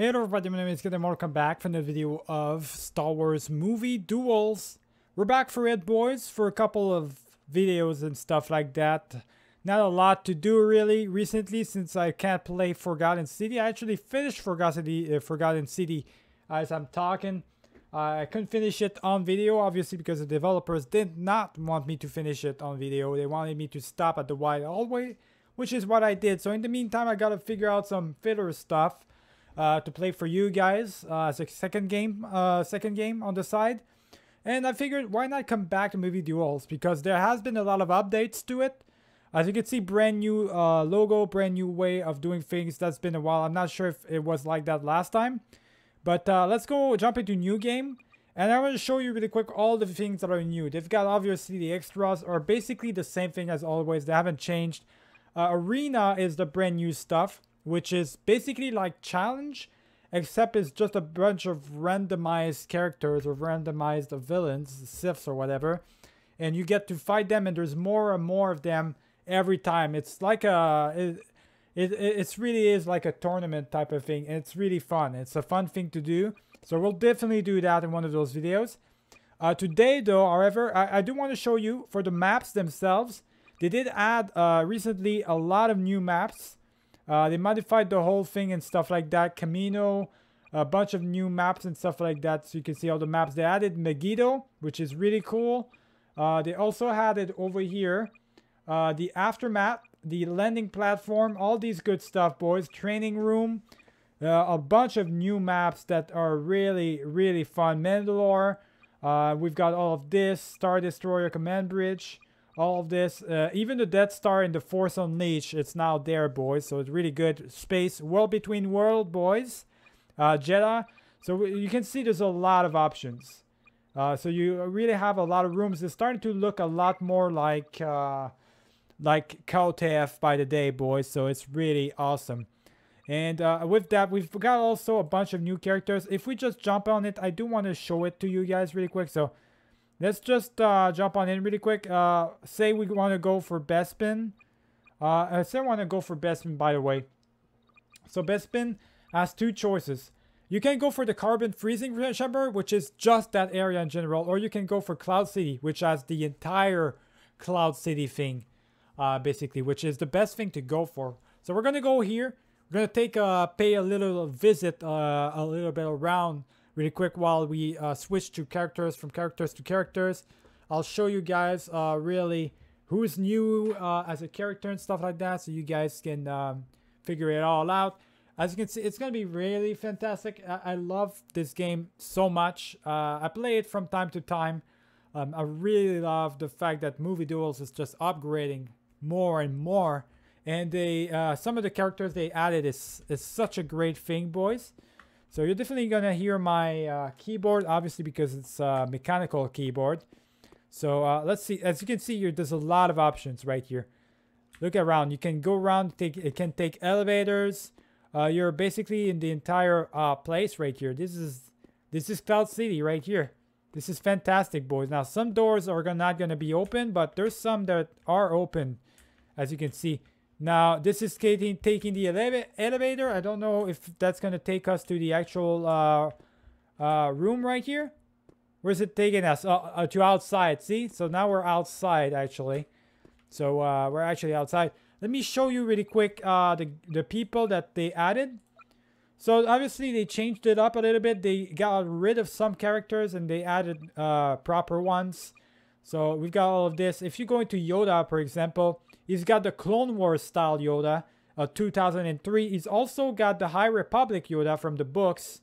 Hey everybody, my name is Kid and welcome back for another video of Star Wars Movie Duels. We're back for it, boys, for a couple of videos and stuff like that. Not a lot to do, really, recently, since I can't play Forgotten City. I actually finished Forgotten City, uh, as I'm talking. Uh, I couldn't finish it on video, obviously, because the developers did not want me to finish it on video. They wanted me to stop at the White Hallway, which is what I did. So in the meantime, I gotta figure out some filler stuff uh, to play for you guys uh, as a second game, uh, second game on the side. And I figured why not come back to movie duels because there has been a lot of updates to it. As you can see, brand new uh, logo, brand new way of doing things. That's been a while. I'm not sure if it was like that last time. But uh, let's go jump into new game. And I want to show you really quick all the things that are new. They've got obviously the extras are basically the same thing as always. They haven't changed. Uh, Arena is the brand new stuff which is basically like challenge, except it's just a bunch of randomized characters or randomized villains, Siths or whatever, and you get to fight them, and there's more and more of them every time. It's like a it, it it's really is like a tournament type of thing, it's really fun. It's a fun thing to do, so we'll definitely do that in one of those videos. Uh, today, though, however, I, I do want to show you for the maps themselves. They did add uh, recently a lot of new maps. Uh, they modified the whole thing and stuff like that. Kamino, a bunch of new maps and stuff like that. So you can see all the maps. They added Megiddo, which is really cool. Uh, they also it over here. Uh, the Aftermath, the landing platform, all these good stuff, boys. Training room. Uh, a bunch of new maps that are really, really fun. Mandalore. Uh, we've got all of this. Star Destroyer Command Bridge all of this. Uh, even the Death Star in the Force Unleashed, it's now there, boys. So it's really good. Space, world between world, boys. Uh. So you can see there's a lot of options. Uh, so you really have a lot of rooms. It's starting to look a lot more like uh, like KOTOR by the day, boys. So it's really awesome. And uh, with that, we've got also a bunch of new characters. If we just jump on it, I do want to show it to you guys really quick. So Let's just uh, jump on in really quick. Uh, say we want to go for Bespin. Uh, I say I want to go for Bespin, by the way. So Bespin has two choices. You can go for the Carbon Freezing Chamber, which is just that area in general. Or you can go for Cloud City, which has the entire Cloud City thing, uh, basically. Which is the best thing to go for. So we're going to go here. We're going to take a, pay a little visit, uh, a little bit around really quick while we uh, switch to characters from characters to characters. I'll show you guys uh, really who's new uh, as a character and stuff like that so you guys can um, figure it all out. As you can see, it's going to be really fantastic. I, I love this game so much. Uh, I play it from time to time. Um, I really love the fact that Movie Duels is just upgrading more and more. And they, uh, some of the characters they added is, is such a great thing, boys. So you're definitely gonna hear my uh, keyboard, obviously because it's a mechanical keyboard. So uh, let's see, as you can see here, there's a lot of options right here. Look around, you can go around, take it can take elevators. Uh, you're basically in the entire uh, place right here. This is this is Cloud City right here. This is fantastic, boys. Now, some doors are not going to be open, but there's some that are open, as you can see. Now, this is taking, taking the eleva elevator. I don't know if that's going to take us to the actual uh, uh, room right here. Where's it taking us? Uh, uh, to outside, see? So now we're outside, actually. So uh, we're actually outside. Let me show you really quick uh, the, the people that they added. So obviously they changed it up a little bit. They got rid of some characters and they added proper ones. So we've got all of this. If you go into Yoda, for example, He's got the Clone Wars style Yoda, uh, 2003. He's also got the High Republic Yoda from the books.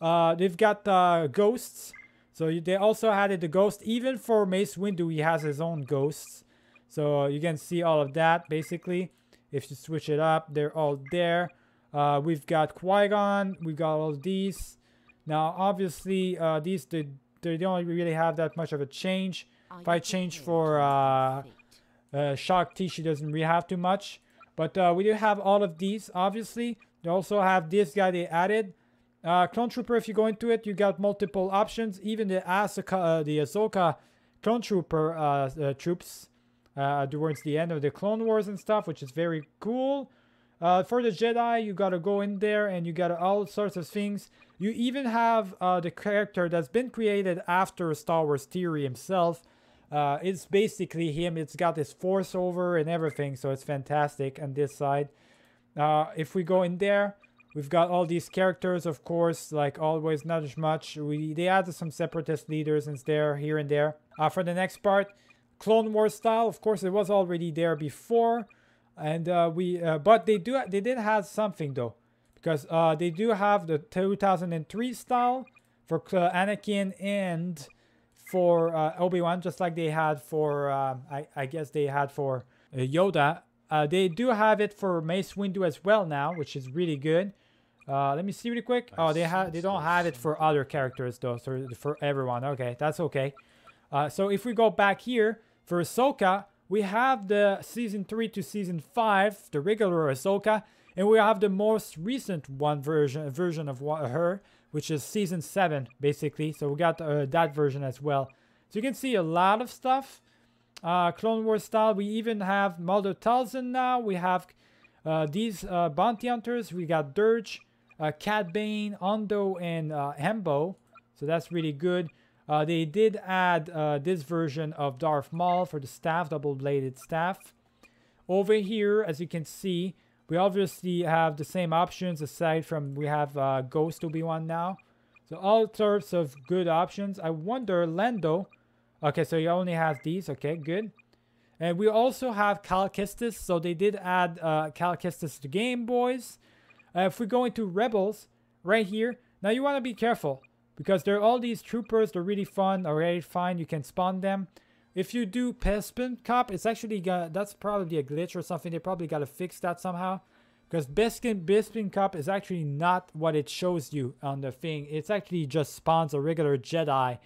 Uh, they've got uh, ghosts. So they also added the ghost. Even for Mace Windu, he has his own ghosts. So you can see all of that, basically. If you switch it up, they're all there. Uh, we've got Qui-Gon. We've got all these. Now, obviously, uh, these, they, they don't really have that much of a change. If I change for uh, uh, Shaak Ti, she doesn't really have too much. But uh, we do have all of these, obviously. They also have this guy they added. Uh, Clone Trooper, if you go into it, you got multiple options. Even the Ahsoka, uh, the Ahsoka Clone Trooper uh, uh, troops uh, towards the end of the Clone Wars and stuff, which is very cool. For the Jedi, you gotta go in there and you got all sorts of things. You even have the character that's been created after Star Wars Theory himself. Uh, it's basically him. It's got this force over and everything, so it's fantastic on this side. Uh, if we go in there, we've got all these characters, of course, like always, not as much. We They added some separatist leaders in there, here and there. Uh, for the next part, Clone Wars style, of course, it was already there before. And uh, we, uh, but they do, they did have something though because uh, they do have the 2003 style for Anakin and for uh, Obi-Wan, just like they had for, uh, I, I, guess they had for uh, Yoda. Uh, they do have it for Mace Windu as well now, which is really good. Uh, let me see really quick. Oh, they have they don't have it for other characters though, so for everyone. Okay, that's okay. so if we go back here for Ahsoka, we have the season 3 to season 5, the regular Ahsoka, and we have the most recent one version version of her, which is season 7, basically. So we got uh, that version as well. So you can see a lot of stuff. Uh, Clone Wars style. We even have Mother Talzin now. We have uh, these uh, bounty hunters. We got Durge, uh, Cad Bane, Ondo and uh, Embo. So that's really good. Uh, they did add this version of Darth Maul for the staff, double-bladed staff. Over here, as you can see, we obviously have the same options aside from we have uh, Ghost Obi-Wan now. So all sorts of good options. I wonder, Lando. Okay, so he only has these. Okay, good. And we also have Cal Kestis. So they did add uh, Cal Kestis to Game Boys. Uh, if we go into Rebels, right here. Now you want to be careful. Because there are all these troopers. They're really fun. Already fine. You can spawn them. If you do Bespin Cop, it's actually got, that's probably a glitch or something. They probably got to fix that somehow. Because Bespin, Bespin Cop is actually not what it shows you on the thing. It's actually just spawns a regular Jedi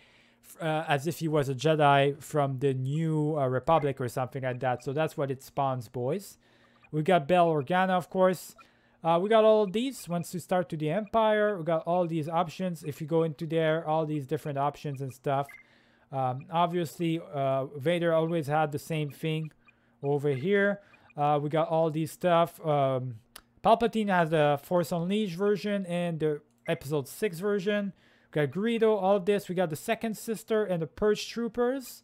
uh, as if he was a Jedi from the new uh, Republic or something like that. So that's what it spawns, boys. We got Bail Organa, of course. Uh, we got all these once you start to the Empire. We got all these options. If you go into there, all these different options and stuff. Um, obviously, uh, Vader always had the same thing over here. Uh, we got all these stuff. Um, Palpatine has the Force Unleashed version and the Episode 6 version. We got Greedo, all of this. We got the Second Sister and the Purge Troopers.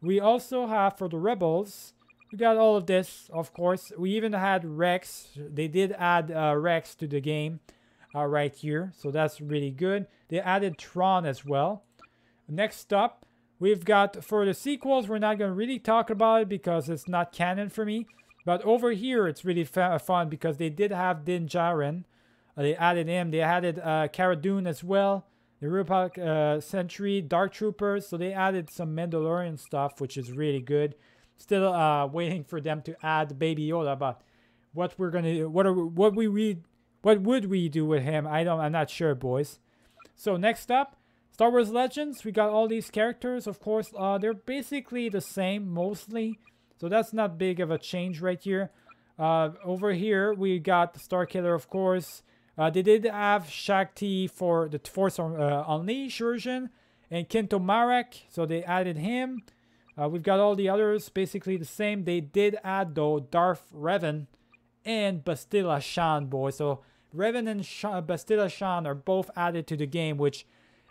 We also have, for the Rebels, we got all of this, of course. We even had Rex. They did add uh, Rex to the game uh, right here. So that's really good. They added Tron as well. Next up, we've got for the sequels, we're not going to really talk about it because it's not canon for me. But over here, it's really fun because they did have Din Djarin. Uh, they added him. They added uh, Cara Dune as well. The Republic uh, Dark Troopers. So they added some Mandalorian stuff, which is really good. Still uh, waiting for them to add Baby Yoda, but what we're gonna what are what we read, what would we do with him? I don't, I'm not sure, boys. So next up, Star Wars Legends, we got all these characters, of course, uh, they're basically the same, mostly. So that's not big of a change right here. Uh, over here, we got Starkiller, of course. Uh, they did have Shaak Ti for the Force uh, Unleashed version. And Kento Marek, so they added him. Uh, we've got all the others basically the same. They did add, though, Darth Revan and Bastila Shan, boy. So Revan and Sh Bastila Shan are both added to the game, which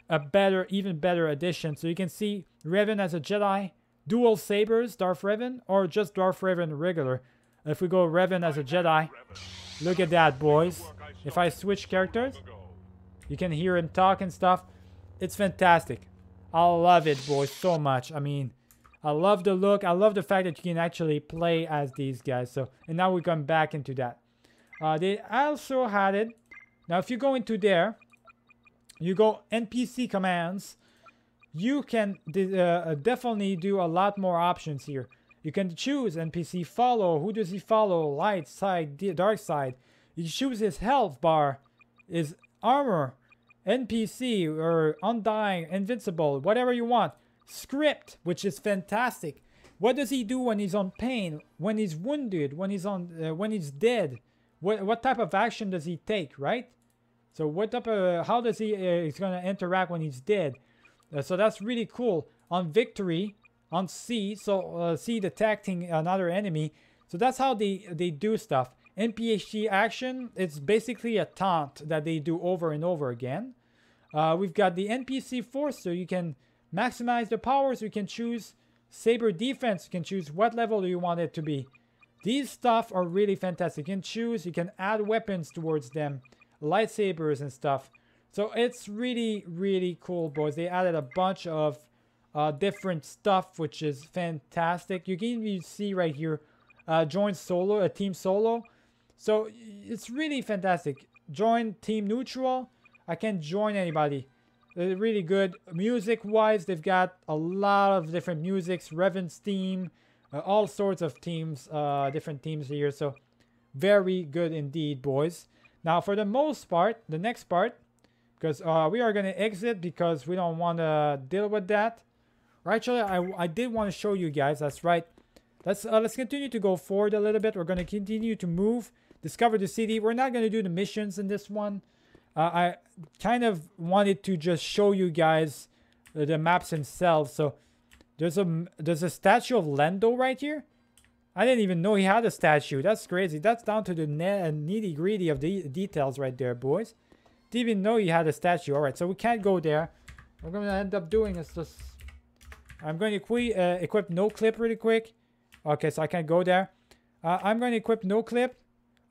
a better, even better addition. So you can see Revan as a Jedi, dual sabers, Darth Revan, or just Darth Revan regular. If we go Revan as a Jedi, look at that, boys. If I switch characters, you can hear him talk and stuff. It's fantastic. I love it, boys, so much. I mean, I love the look. I love the fact that you can actually play as these guys. So, and now we're going back into that. Uh, they also had it. Now, if you go into there, you go NPC commands, you can uh, definitely do a lot more options here. You can choose NPC follow. Who does he follow? Light side, dark side. You choose his health bar, his armor, NPC, or undying, invincible, whatever you want. Script, which is fantastic. What does he do when he's on pain? When he's wounded? When he's on? Uh, when he's dead? What what type of action does he take? Right? So what type of, how does he, uh, he's going to interact when he's dead. Uh, so that's really cool. On victory, on C, so uh, C detecting another enemy. So that's how they, they do stuff. NPC action. It's basically a taunt that they do over and over again. Uh, we've got the NPC force, so you can maximize the powers. You can choose saber defense. You can choose what level do you want it to be. These stuff are really fantastic. You can choose, you can add weapons towards them, lightsabers and stuff. So it's really, really cool, boys. They added a bunch of uh, different stuff, which is fantastic. You can even see right here, uh, join solo, a team solo. So it's really fantastic. Join team neutral. I can't join anybody. They're really good. Music-wise, they've got a lot of different musics. Revan's team, uh, all sorts of teams, uh, different teams here. So very good indeed, boys. Now, for the most part, the next part, because uh, we are going to exit because we don't want to deal with that. Actually, I, I did want to show you guys. That's right. Let's uh, let's continue to go forward a little bit. We're going to continue to move, discover the city. We're not going to do the missions in this one. Uh, I kind of wanted to just show you guys the, maps themselves. So there's a there's a statue of Lando right here. I didn't even know he had a statue. That's crazy. That's down to the nitty gritty of the details right there, boys. Didn't even know he had a statue. All right, so we can't go there. What we're going to end up doing is just I'm going to uh, equip no clip really quick. Okay, so I can't go there. Uh, I'm going to equip no clip.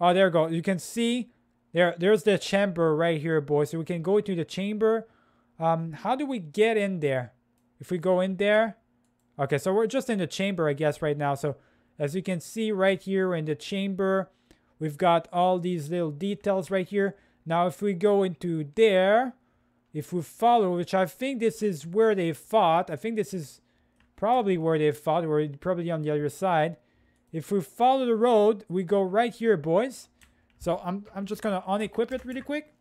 Oh, there we go. You can see there. There's the chamber right here, boys. So we can go to the chamber. Um, how do we get in there? If we go in there. Okay, so we're just in the chamber, I guess, right now. So as you can see right here in the chamber, we've got all these little details right here. Now, if we go into there, if we follow, which I think this is where they fought. I think this is probably where they fought. We're probably on the other side. If we follow the road, we go right here, boys. So I'm, I'm just going to unequip it really quick.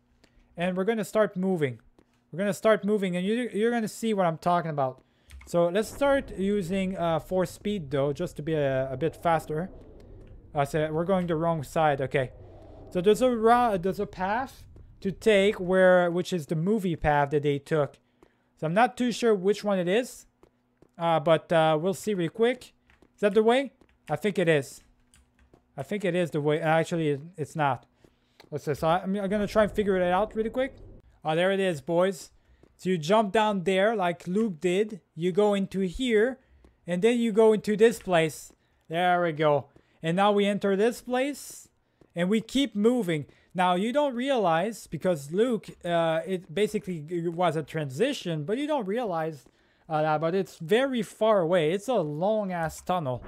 And we're going to start moving. We're going to start moving. And you, you're going to see what I'm talking about. So let's start using uh, speed, though, just to be a, a bit faster. I said we're going the wrong side. Okay. So there's a, there's a path to take where which is the movie path that they took. So I'm not too sure which one it is. Uh, but uh, we'll see real quick. Is that the way? I think it is. I think it is the way. Actually, it's not. Let's. So I'm, I'm to try and figure it out really quick. Oh, there it is, boys. So you jump down there like Luke did. You go into here. And then you go into this place. There we go. And now we enter this place. And we keep moving. Now you don't realize because Luke, uh, it basically was a transition, but you don't realize uh, that. But it's very far away. It's a long ass tunnel.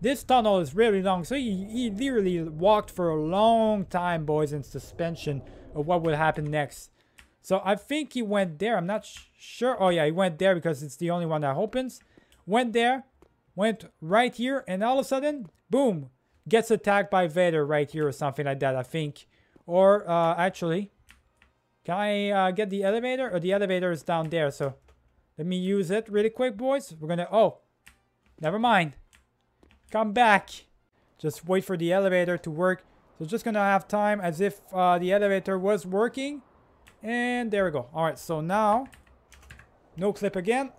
This tunnel is really long, so he, he literally walked for a long time, boys, in suspension of what would happen next. So I think he went there. I'm not sure. Oh yeah, he went there because it's the only one that opens. Went there, went right here, and all of a sudden, boom, gets attacked by Vader right here or something like that. I think. Or, uh, actually, can I uh, get the elevator? Or the elevator is down there, so let me use it really quick, boys. We're gonna, oh, never mind. Come back. Just wait for the elevator to work. So just gonna have time as if uh, the elevator was working. And there we go. All right, so now, no clip again.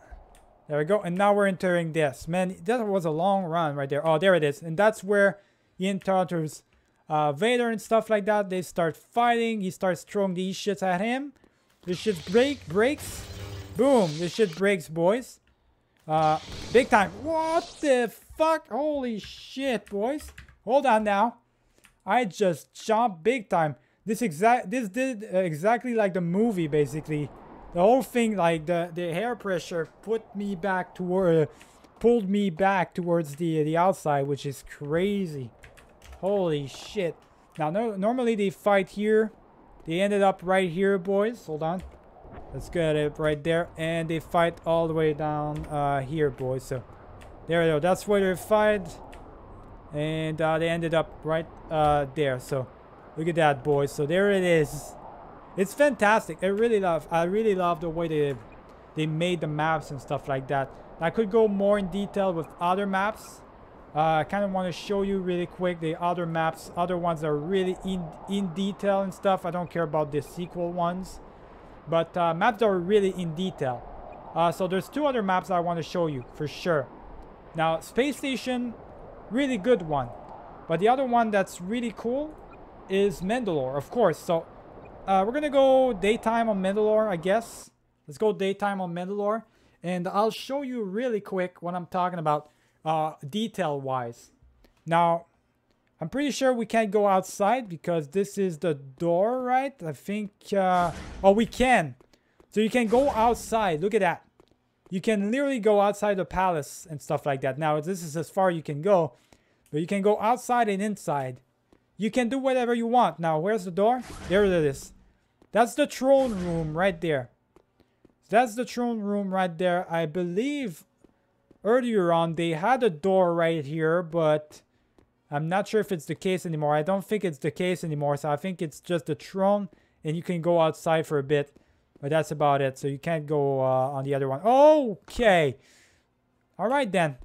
There we go. And now we're entering this. Man, that was a long run right there. Oh, there it is. And that's where he encounters uh, Vader and stuff like that. They start fighting. He starts throwing these shits at him. This shit break breaks. Boom. This shit breaks, boys. Uh, big time. What the fuck? Holy shit, boys. Hold on now. I just jumped big time. This exact this did exactly like the movie, basically. The whole thing, like the the air pressure, put me back toward, uh, pulled me back towards the the outside, which is crazy. Holy shit. Now, no, normally they fight here. They ended up right here, boys. Hold on. Let's get it right there. And they fight all the way down uh, here, boys. So, there we go. That's where they fight. And uh, they ended up right uh, there. So, look at that, boys. So, there it is. It's fantastic. I really love, I really love the way they, they made the maps and stuff like that. I could go more in detail with other maps. Uh, I kind of want to show you really quick the other maps. Other ones are really in, in detail and stuff. I don't care about the sequel ones. But uh, maps are really in detail. Uh, so there's two other maps I want to show you for sure. Now, Space Station, really good one. But the other one that's really cool is Mandalore, of course. So uh, we're gonna go daytime on Mandalore, I guess. Let's go daytime on Mandalore. And I'll show you really quick what I'm talking about uh, detail-wise. Now, I'm pretty sure we can't go outside because this is the door, right? I think, uh, oh, we can. So you can go outside. Look at that. You can literally go outside the palace and stuff like that. Now, this is as far you can go. But you can go outside and inside. You can do whatever you want. Now, where's the door? There it is. That's the throne room right there. That's the throne room right there. I believe earlier on they had a door right here, but I'm not sure if it's the case anymore. I don't think it's the case anymore, so I think it's just the throne and you can go outside for a bit. But that's about it, so you can't go uh, on the other one. Okay. All right, then.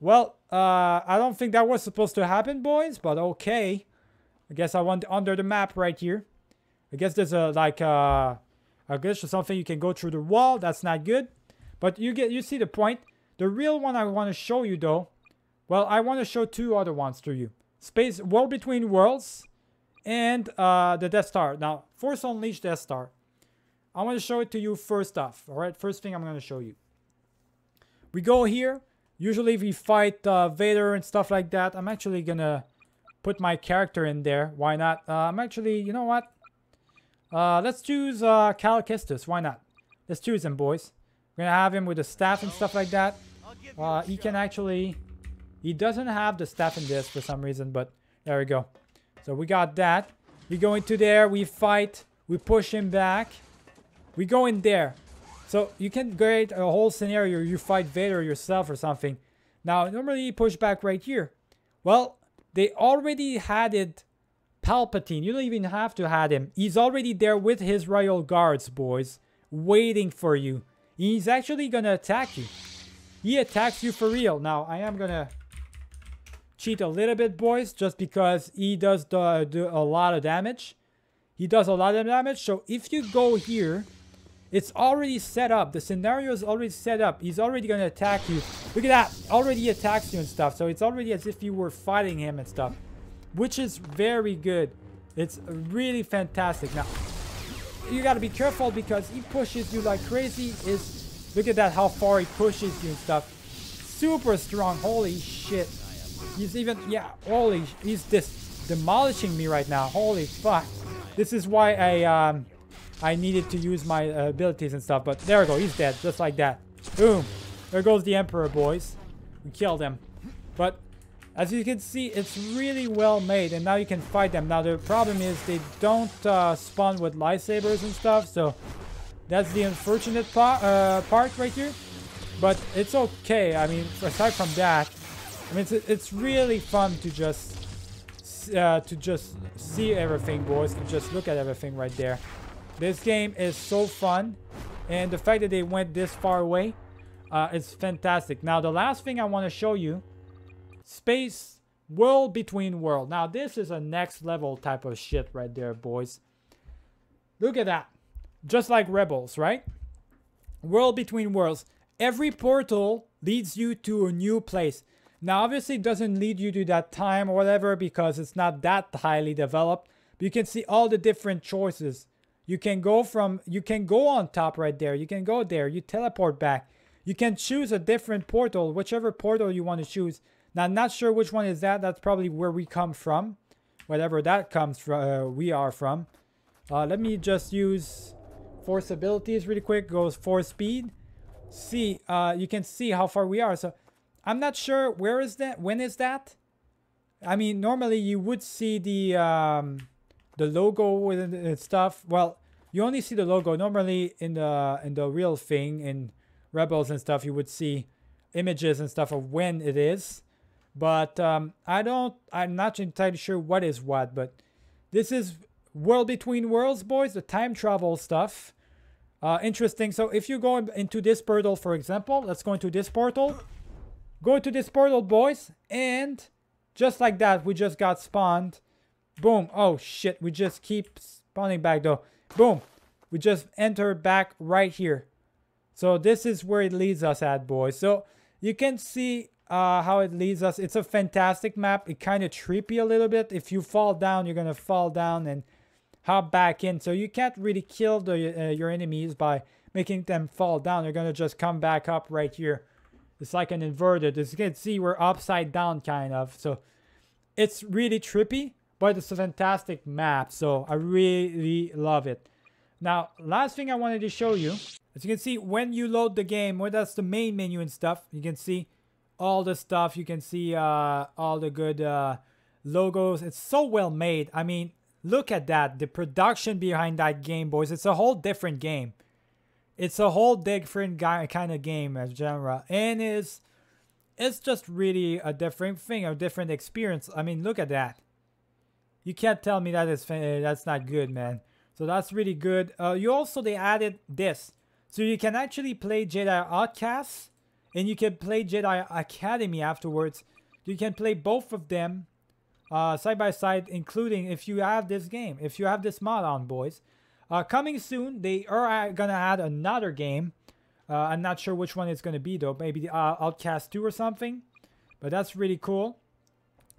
Well, uh, I don't think that was supposed to happen, boys, but okay. I guess I went under the map right here. I guess there's a, like, uh, a glitch or something. You can go through the wall. That's not good. But you get, you see the point. The real one I want to show you, though, well, I want to show two other ones to you. Space World Between Worlds and uh, the Death Star. Now, Force Unleashed Death Star. I want to show it to you first off. All right, first thing I'm going to show you. We go here. Usually we fight uh, Vader and stuff like that. I'm actually going to put my character in there. Why not? Uh, I'm actually, you know what? Uh, let's choose uh. Why not? Let's choose him, boys. We're going to have him with the staff and stuff like that. Uh, he can actually he doesn't have the staff in this for some reason, but there we go. So we got that. We go into there, we fight, we push him back. We go in there. So you can create a whole scenario, you fight Vader yourself or something. Now, normally you push back right here. Well, they already had it Palpatine. You don't even have to have him. He's already there with his royal guards, boys, waiting for you. He's actually gonna attack you. He attacks you for real. Now, I am gonna cheat a little bit, boys, just because he does the, do a lot of damage. He does a lot of damage. So if you go here, it's already set up. The scenario is already set up. He's already going to attack you. Look at that. Already attacks you and stuff. So it's already as if you were fighting him and stuff. Which is very good. It's really fantastic. Now, you got to be careful because he pushes you like crazy. Is Look at that, how far he pushes you and stuff. Super strong. Holy shit. He's even, yeah, holy, he's just demolishing me right now. Holy fuck. This is why I, um, I needed to use my uh, abilities and stuff. But there we go, he's dead, just like that. Boom. There goes the Emperor, boys. We killed him. But as you can see, it's really well made. And now you can fight them. Now the problem is they don't uh, spawn with lightsabers and stuff. So that's the unfortunate uh, part right here. But it's okay. I mean, aside from that, I mean, it's, it's really fun to just uh, to just see everything, boys. To just look at everything right there. This game is so fun, and the fact that they went this far away, uh, it's fantastic. Now, the last thing I want to show you, space world between world. Now, this is a next level type of shit right there, boys. Look at that. Just like Rebels, right? World between worlds. Every portal leads you to a new place. Now, obviously, it doesn't lead you to that time or whatever because it's not that highly developed. But you can see all the different choices. You can go from, you can go on top right there. You can go there. You teleport back. You can choose a different portal, whichever portal you want to choose. Now, I'm not sure which one is that. That's probably where we come from. Whatever that comes from, uh, we are from. Uh, let me just use force abilities really quick. Goes force speed. See, uh, you can see how far we are. So I'm not sure where is that. When is that? I mean, normally you would see the um, the logo and stuff. Well, you only see the logo normally in the in the real thing in Rebels and stuff. You would see images and stuff of when it is, but um, I don't. I'm not entirely sure what is what. But this is World Between Worlds, boys. The time travel stuff. Uh, interesting. So if you go into this portal, for example, let's go into this portal. Go to this portal, boys. And just like that, we just got spawned. Boom. Oh, shit. We just keep spawning back, though. Boom. We just enter back right here. So this is where it leads us at, boys. So you can see uh, how it leads us. It's a fantastic map. It kind of trippy a little bit. If you fall down, you're going to fall down and hop back in. So you can't really kill the, uh, your enemies by making them fall down. They're going to just come back up right here. It's like an inverted. As you can see, we're upside down kind of. So it's really trippy, but it's a fantastic map. So I really love it. Now, last thing I wanted to show you. As you can see, when you load the game, well, that's the main menu and stuff. You can see all the stuff. You can see uh, all the good uh, logos. It's so well made. I mean, look at that. The production behind that game, boys. It's a whole different game. It's a whole different kind of game as genre. And it's, it's just really a different thing, a different experience. I mean, look at that. You can't tell me that is that's not good, man. So that's really good. Uh, you also, they added this. So you can actually play Jedi Outcasts and you can play Jedi Academy afterwards. You can play both of them uh, side by side, including if you have this game, if you have this mod on, boys. Uh, coming soon, they are gonna add another game. Uh, I'm not sure which one it's gonna be though. Maybe the uh, Outcast 2 or something. But that's really cool.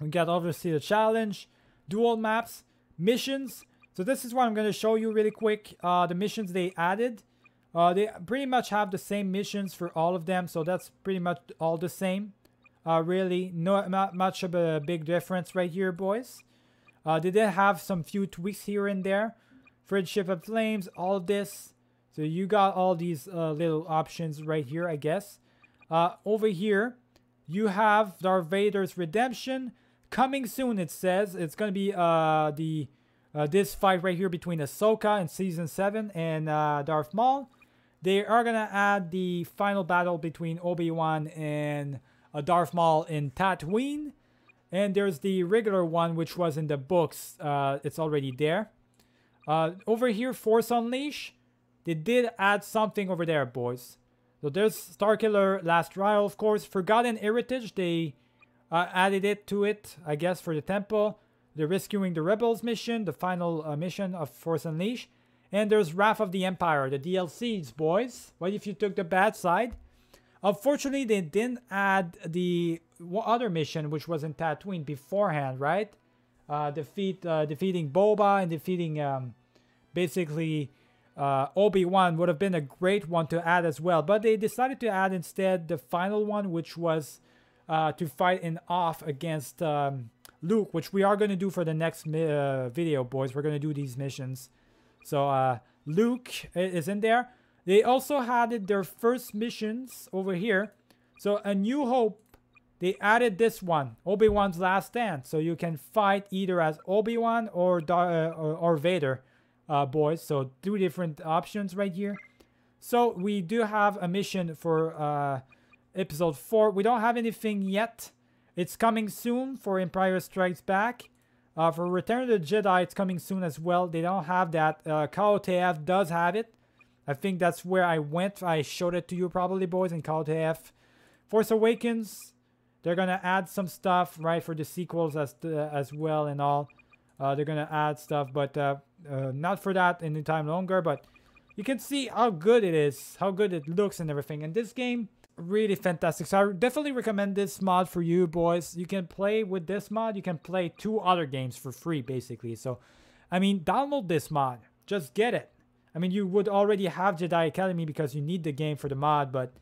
We got obviously the challenge, duel maps, missions. So this is what I'm gonna show you really quick. Uh, the missions they added. Uh, they pretty much have the same missions for all of them, so that's pretty much all the same. Uh, really, no, not much of a big difference right here, boys. Uh, they did have some few tweaks here and there. Friendship of Flames, all of this. So you got all these uh, little options right here, I guess. Uh, over here, you have Darth Vader's Redemption. Coming soon, it says. It's going to be uh, the uh, this fight right here between Ahsoka in Season 7 and uh, Darth Maul. They are gonna add the final battle between Obi-Wan and uh, Darth Maul in Tatooine. And there's the regular one, which was in the books. Uh, it's already there. Uh, over here, Force Unleash. They did add something over there, boys. So there's Starkiller Last Trial, of course. Forgotten Heritage, they uh, added it to it, I guess, for the temple. The Rescuing the Rebels mission, the final uh, mission of Force Unleashed. And there's Wrath of the Empire, the DLCs, boys. What if you took the bad side? Unfortunately, they didn't add the other mission, which was in Tatooine beforehand, right? Uh, defeat, uh, defeating Boba and defeating, um, basically, uh, Obi-Wan would have been a great one to add as well. But they decided to add instead the final one, which was uh, to fight in off against um, Luke, which we are going to do for the next uh, video, boys. We're going to do these missions. So uh, Luke is in there. They also added their first missions over here. So A New Hope, they added this one, Obi-Wan's Last Stand. So you can fight either as Obi-Wan or, uh, or, or, Vader, uh, boys. So two different options right here. So we do have a mission for uh, episode 4. We don't have anything yet. It's coming soon for Empire Strikes Back. Uh, for Return of the Jedi, it's coming soon as well. They don't have that. Uh, KOTF does have it. I think that's where I went. I showed it to you probably, boys, in KOTF. Force Awakens, they're going to add some stuff, right, for the sequels as, the, as well and all. Uh, they're going to add stuff, but uh, uh, not for that any time longer. But you can see how good it is, how good it looks and everything. And this game, really fantastic. So I definitely recommend this mod for you boys. You can play with this mod. You can play two other games for free basically. So, I mean, download this mod. Just get it. I mean, you would already have Jedi Academy because you need the game for the mod, but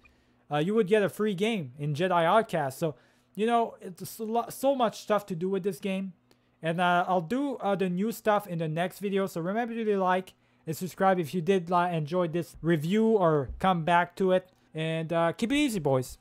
uh, you would get a free game in Jedi Outcast. So, you know, it's lot, so much stuff to do with this game. And uh, I'll do uh, the new stuff in the next video. So remember to like and subscribe if you did enjoy this review or come back to it. And uh, keep it easy, boys.